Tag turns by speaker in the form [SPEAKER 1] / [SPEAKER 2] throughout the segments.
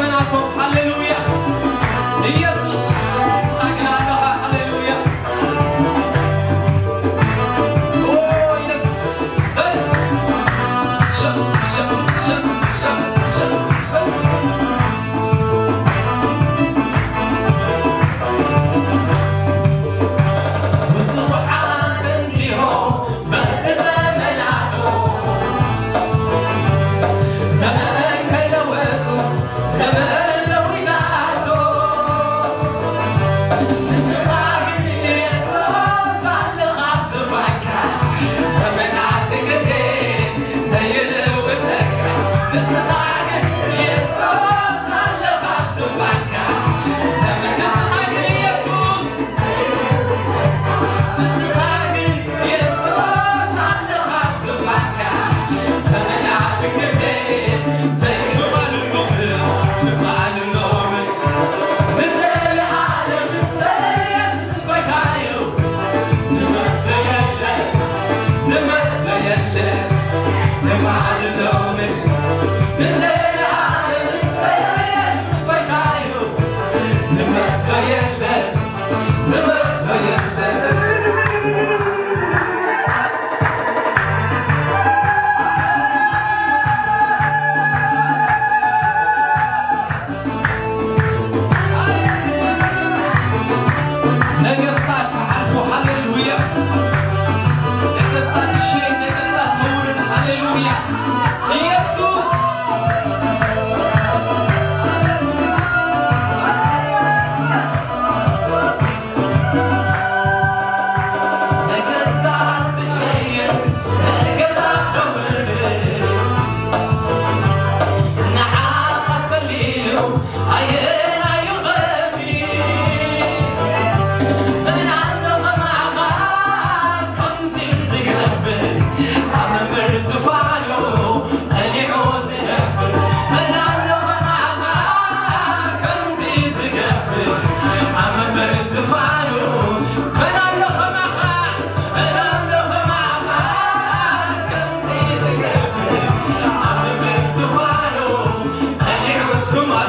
[SPEAKER 1] hallelujah. 감사합니다. 그런 말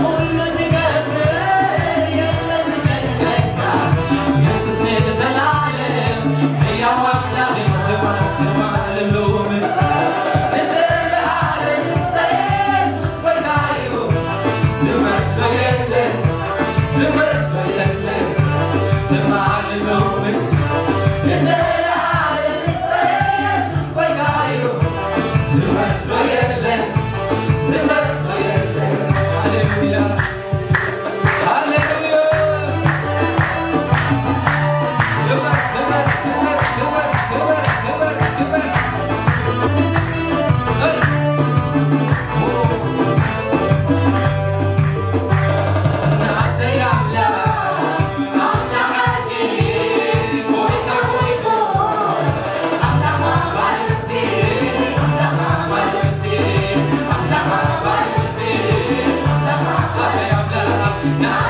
[SPEAKER 1] 홀로 Now